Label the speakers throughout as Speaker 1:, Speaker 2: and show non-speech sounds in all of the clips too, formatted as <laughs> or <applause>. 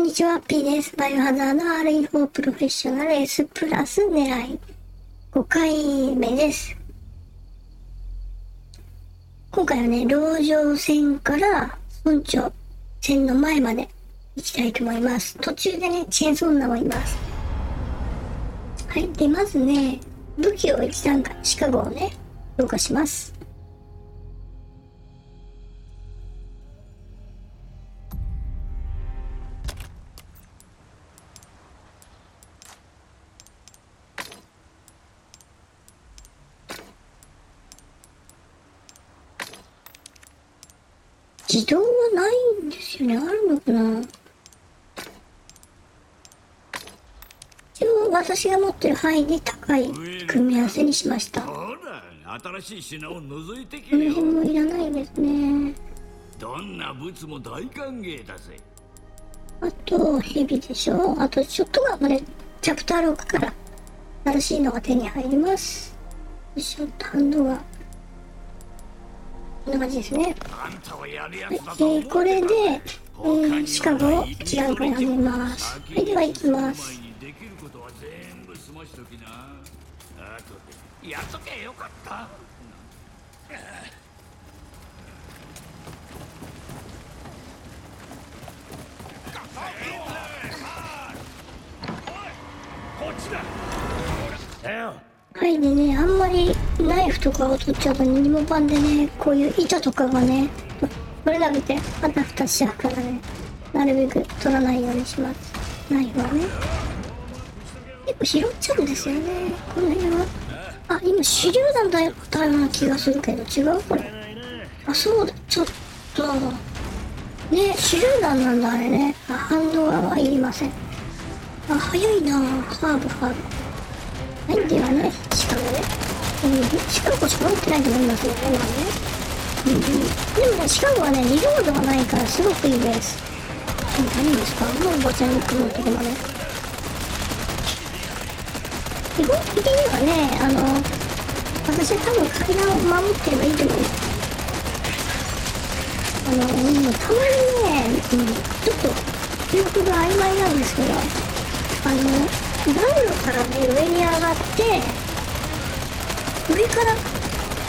Speaker 1: んにちは、P です。バイオハザード RE4 プロフェッショナル S プラス狙い。5回目です。今回はね、籠城線から村長線の前まで行きたいと思います。途中でね、チェーンソー女もいます。はい。で、まずね、武器を一段階、シカゴをね、強化します。自動はないんですよね。あるのかな一応私が持ってる範囲で高い組み合わせにしました。
Speaker 2: 新しい品を覗いてけ
Speaker 1: の
Speaker 2: よ
Speaker 1: 辺もいらないですね。
Speaker 2: どんなブツも大歓迎だぜ
Speaker 1: あと、ヘビでしょあと、ショットガンまで、チャプター6から、新しいのが手に入ります。よいしょ、ハンドガン。こんな感じですね。
Speaker 2: は
Speaker 1: いえー、これで、えー、シカゴを一段階上げます。はい、では行きます。
Speaker 2: やっとけよかったこっちだだよ
Speaker 1: はい、でね、あんまりナイフとかを取っちゃうと2も版でね、こういう板とかがね、これだけであたふたしちゃうからね、なるべく取らないようにします。ナイフはね。結構拾っちゃうんですよね、この辺は。あ、今手榴弾だったような気がするけど、違う？これ。あ、そうだ、ちょっと。ね、手榴弾なんだ、あれね。あ、ハンドガンはいりません。あ、早いなハーブ、ハーブ。はい、ではね、シカゴね。うん、シカゴしか持ってないと思いますよね、まあね。うんうん、でもね、シカゴはね、リロードがないからすごくいいです。うん何ですか？もうおばちゃんに来るとこまで。基本的にはね、あの、私は多分階段を守ってればいいと思う。あの、うんたまにね、うん、ちょっと記憶が曖昧なんですけど、あの、暖炉からね、上に上がって、上から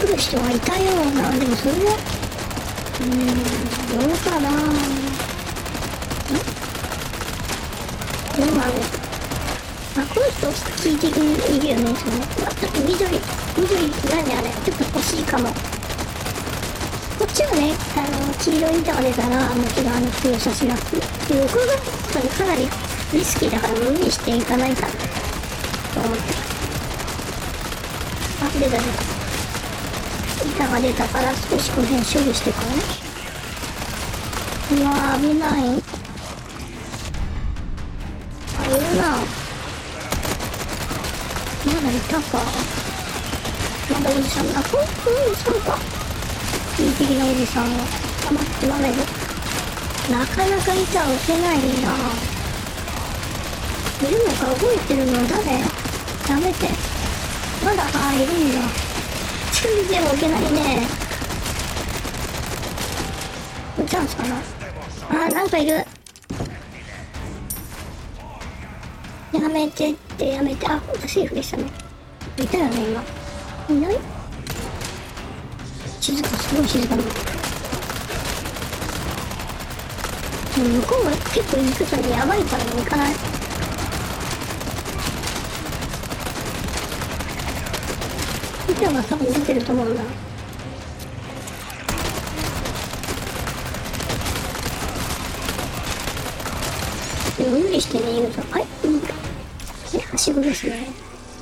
Speaker 1: 来る人がいたような、でもそれは、うーん、どうかな。どうなんですかあ、この人、聞いているよね、その、あちょっと緑、緑、何あれ、ちょっと欲しいかも。こっちはね、あの、黄色い板が出たら、もちろんあの、強さしなくて、横がかなりリスキーだから無理してい。かな。いかな、と思ってます。あ、出た出た。板が出たか。ら少しこの辺処理してか。らね。うわ、危ない。あ、いるな。まだいたか。まだおじさんだ。ほんとにおじさんか。いい的なおじさんが溜まってまめる。なか。なか。板を押せないな。いるのか動いてるのは誰？やめて。まだ、ああ、いるんだ。全然置けないね。チャンスかなあ、なんかいる。やめてってやめて。あ、ほんとセーフでしたね。いたよね、今。いない？静か、すごい静かな。でも向こうが結構行くとね、やばいからね、行かない。板が多分出てると思うんだ。でも無理してね、言うと、はい、いいか。はしごですね。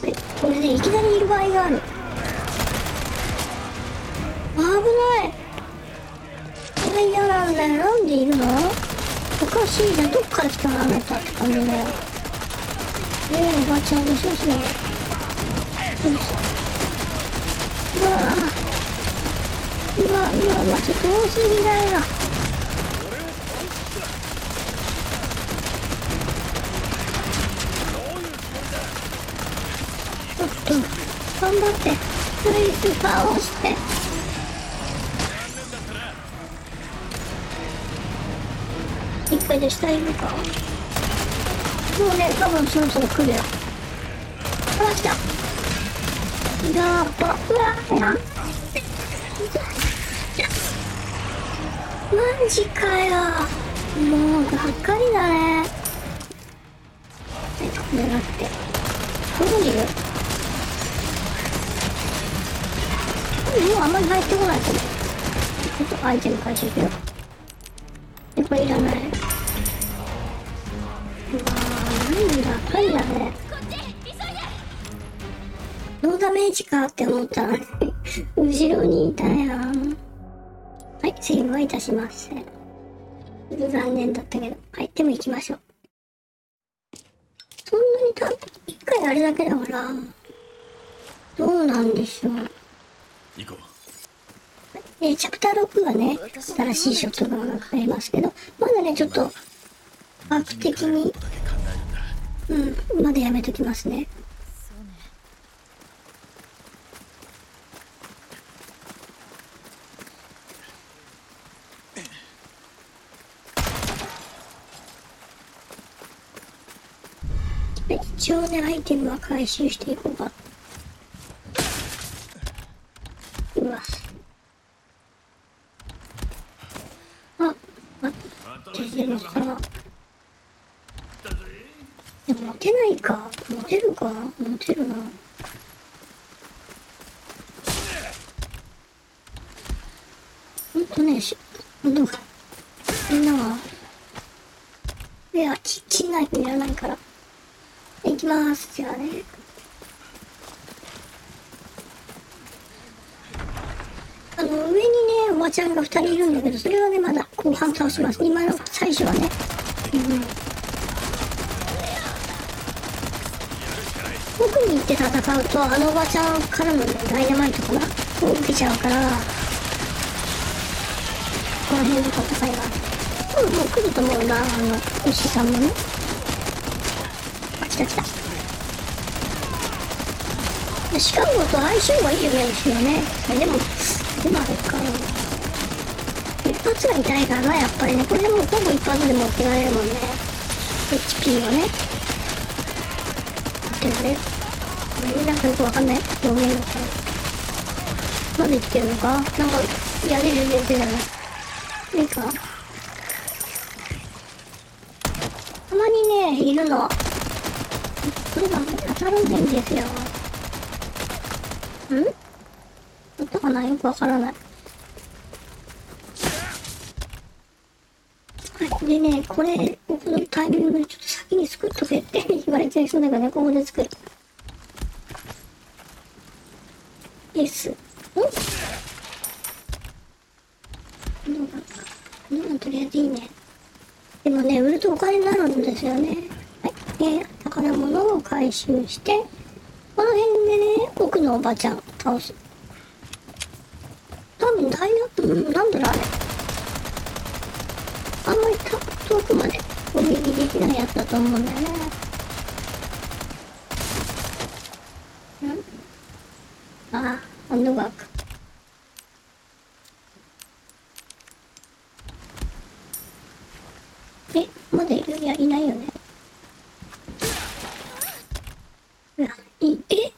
Speaker 1: はいこれね、いきなりいる場合がある。危ない。これ嫌なんだよ。なんでいるの？おかしいじゃん。どっから来たの？あなたって感じだよ。ねえ、おばあちゃんでしょ、それ。よいしょうわうわうわうわちょっと多すぎだよちょっと頑張って。プレイス倒して。一これで下いるかもうね多分そろそろ来るよあ来たやばうわマジかよもうがっかりだね狙ってどこにいるもうあんまり入ってこないと思うちょっとアイテム回収しようでこれいらない。うわー、なんだ、かりだね。ダメージかって思ったら、ね、後ろにいたやん。はい、セーブはいたしません。残念だったけど、はい、でも行きましょう。そんなにた、一回あれだけだから、どうなんでしょう。
Speaker 2: 行こう
Speaker 1: えーチャプター6がね、新しいショットガンが買えますけど、まだね、ちょっと、悪的に、うん、まだやめときますね。でで、アイテムは回収していこうか。うわ。あ、待って、でもさ、でも持てないか。持てるか持てるな。ほんとね、し、ほんと、みんなは、いや、キッチンナイフいらないから。いきます。じゃあね。あの、上にね、おばちゃんが2人いるんだけど、それはね、まだ後半倒します。今の最初はね。うん。奥に行って戦うと、あのおばちゃんからのね、ダイナマイトかなを受けちゃうから、この辺の戦いが。うん、もう来ると思うな、あの、牛さんもね。あ、来た来た。シカゴと相性がいいよね、牛はね。でも、でもあれか。一発が痛いかな、やっぱりね。これでもうほぼ一発で持ってかれるもんね。HP をね。持ってかれる。これなんかよくわかんない？表現がさ。まだ生きてるのか？なんか、やれる全然じゃない？いいか？たまにね、いるの。これが当たらないんですよ。ん？だったかな？よくわからない。はい。でね、これ、ここのタイミングでちょっと先に作っとけって <laughs> 言われちゃいそうだからね、ここで作る。S。ん？どうだったどうとりあえずいいね。でもね、売るとお金になるんですよね。はい。えー、宝物を回収して、この辺でね、奥のおばちゃん倒す。多分ダイナ、うん、なんだろうあれ。遠くまで攻撃できないやつだと思うんだよね。んああ、ハンドワーク。え、まだいるいや、いないよね。うわ、いい、え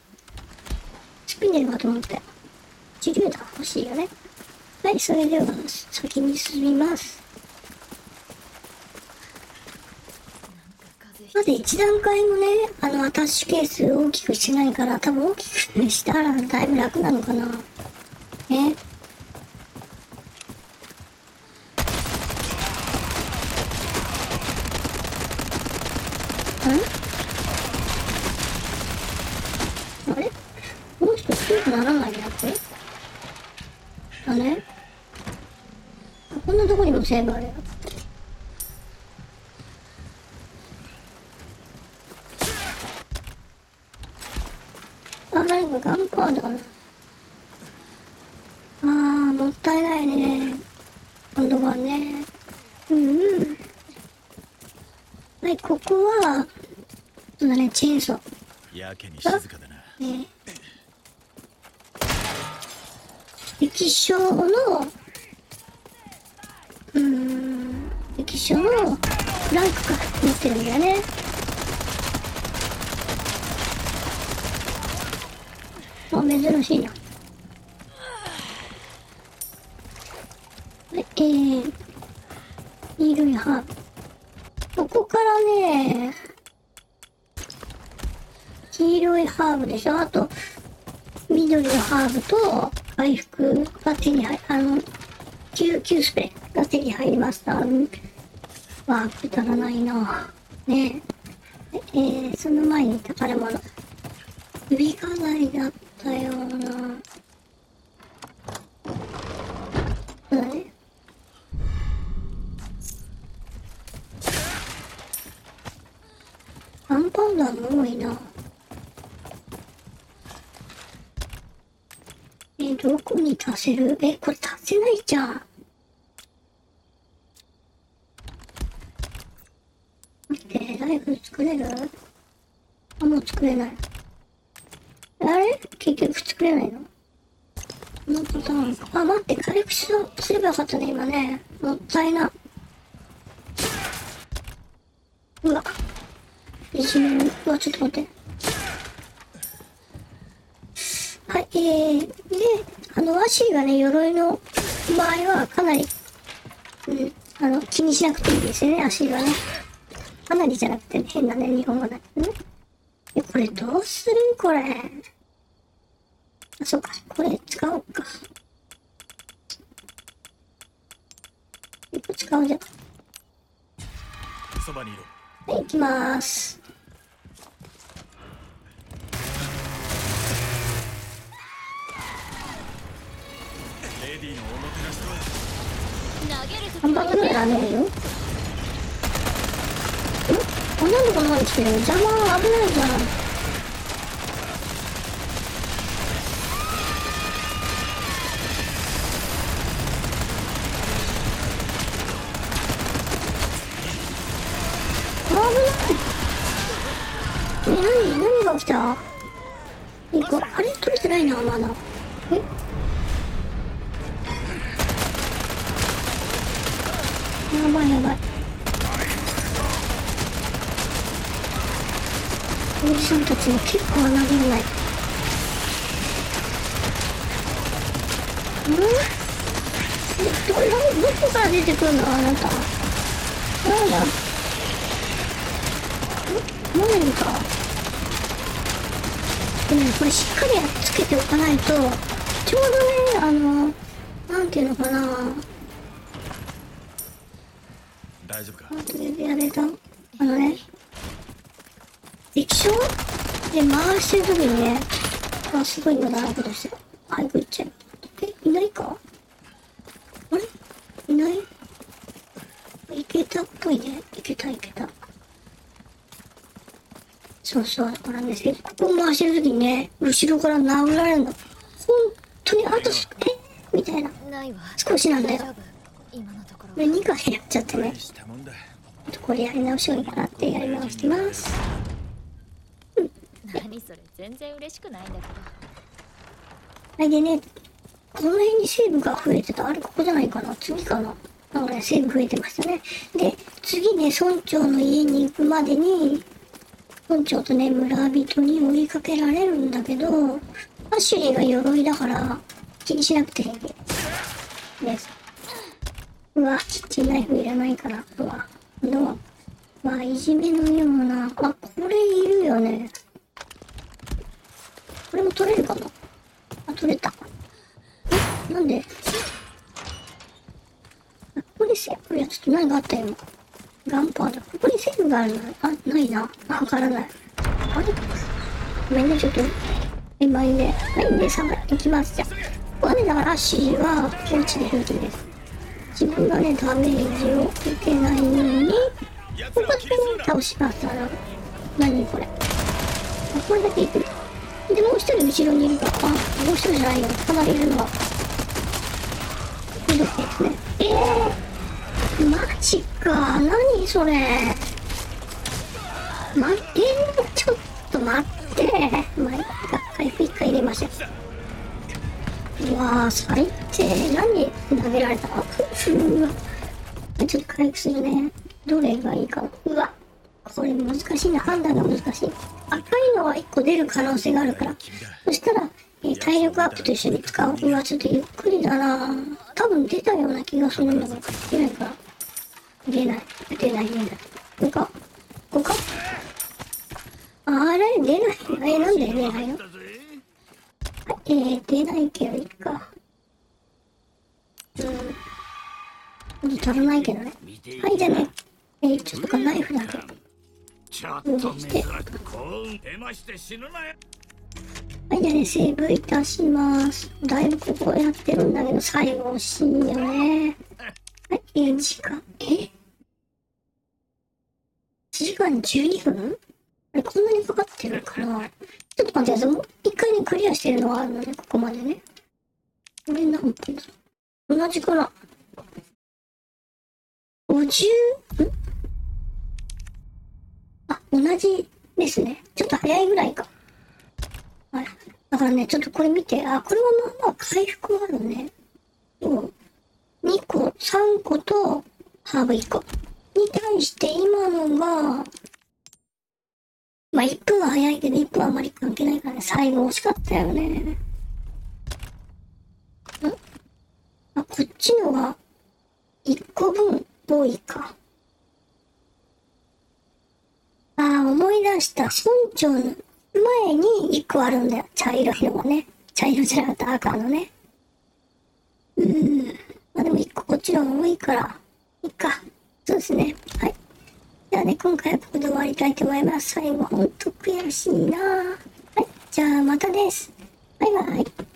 Speaker 1: スピネルかと思ったよ。自由だ、欲しいよね。はい、それでは、先に進みます。まだ一段階もね、あの、アタッシュケース大きくしないから、多分大きくしたらだいぶ楽なのかな。ね。んあれ？もう一つ強くならないやつ？だね。こんなとこにもセーブあるよ。あ、なんかガンパウダーな。あー、もったいないね。今度はね。うんうん。はい、ここは、そうだね、チェーンソー。
Speaker 2: やけに静かだな
Speaker 1: ね。液晶の、うーん、液晶所のランクが持ってるんだよね珍しいな。はいえー、黄色いハーブここからね黄色いハーブでしょ？あと緑のハーブと回復が手に入あの救急スプレーが手に入りました。うん。わあくだらないな。ね。ええー、その前に宝物。首飾りだったようなそうだねアンパウダも多いなえ、どこに足せる？え、これ足せないじゃん。待って、ライフ作れる？あ、もう作れない。あれ？結局作れないのこのパターンか。あ、待って、回復しすればよかったね、今ね。もったいな。うわ。いじめる。うわ、ちょっと待って。はい、えー、で、あの、ワシがね、鎧の場合はかなり、うん、あの、気にしなくていいですよね、足がね。かなりじゃなくて、ね、変なね、日本語だけどね。え、これどうする？これ。あ、そうか、これ使おうか。これ使うじゃん。
Speaker 3: そばにいろ
Speaker 1: はい、行きまーす。
Speaker 3: レディーのおもてなしとは
Speaker 4: 投げると
Speaker 1: ハンバーグぐらいラーメンよ。んあ、なんでこんな方に来てる邪魔危ないじゃん。危ない。え、何何が起きた？え、これ、あれ取れてないな、まだ。たちも結構侮れない。んえど、ど、どこから出てくるのあなた。なんだん？モネルか。でもね、これしっかりやっつけておかないと、ちょうどね、あの、なんていうのかな。
Speaker 3: 大丈夫か？
Speaker 1: やれたあのね、液晶？で回してる時にね、あ、すごい無駄なことしてる。早く行っちゃう。え、いないか？あれ？いない？いけたっぽいね。いけたいけた。そうそう、だからね、ここ回してる時にね、後ろから殴られるの。本当にあとす、え？みたいな。少しなんだよ
Speaker 4: 大丈夫今のところ
Speaker 1: これ2回やっちゃってね。
Speaker 3: したもんだ
Speaker 1: これやり直しようにかなってやり直してます。
Speaker 4: 全然嬉しくないんだけど
Speaker 1: はい、でね、この辺にセーブが増えてた。あれ、ここじゃないかな次かななんかね、セーブ増えてましたね。で、次ね、村長の家に行くまでに、村長とね、村人に追いかけられるんだけど、アシュリーが鎧だから、気にしなくて平気です。うわ、キッチンナイフいらないから。うわ、の、うわ、いじめのような、あ、これいるよね。これも取れるかな？あ、取れた。え？なんで？ここでセーブやつって何があった？よ今。ガンパーだ。ここにセーブがあるの？あ、ないな。わからない。あれ？ごめんね、ちょっと。今いいね。はい、で、さ行きます。じゃ。ここはね、だからアッシーは放置で平気です。自分がね、ダメージを受けないように、ここだけね、倒します。あの、何これ？これだけいく。で、もう一人後ろにいる、あ、もう一人じゃないよ。かなりいるのは。ひどいですね。えー、マジか。何それ。待って、ちょっと待って。まあ、いいか回復一回入れましょう。うわー、最低。何投げられたうわ。ちょっと回復するね。どれがいいかうわこれ難しいな判断が難しい赤いのは1個出る可能性があるから。そしたら、えー体力アップと一緒に使ううわちょっとゆっくりだな。多分出たような気がするんだけど出ないかな出ない。出ない出ない。これかここかあれ？出ない？えなんで出ないの？えー、出ないけどいいか。うん。ちょっと足らないけどね。はいじゃあね。えー、ちょっとかナイフだけ。
Speaker 2: ちょっと珍しく幸運手まして死ぬなよ
Speaker 1: はい、じゃあね、セーブいたします。だいぶここやってるんだけど、最後惜しいよね。はい、え、時間、え ?1 時間12分？あれ、こんなにかかってるかなちょっと待ってください。もう一回ね、クリアしてるのがあるのね、ここまでね。これ何分だ同じかな ?50? ん？あ、同じですね。ちょっと早いぐらいか。はい。だからね、ちょっとこれ見て、あ、これはまあまあ回復あるね。そう。2個、3個と、ハーブ1個。に対して今のが、まあ1分は早いけど1分はあまり関係ないからね、最後惜しかったよね。んあ、こっちのが1個分多いか。思い出した。村長の前に1個あるんだよ。茶色いのがね。茶色じゃなかった赤のね。うーん。まあでも1個こっちの方が多いから、いいか。そうですね。はい。じゃあね、今回はここで終わりたいと思います。最後、ほんと悔しいなはい。じゃあまたです。バイバイ。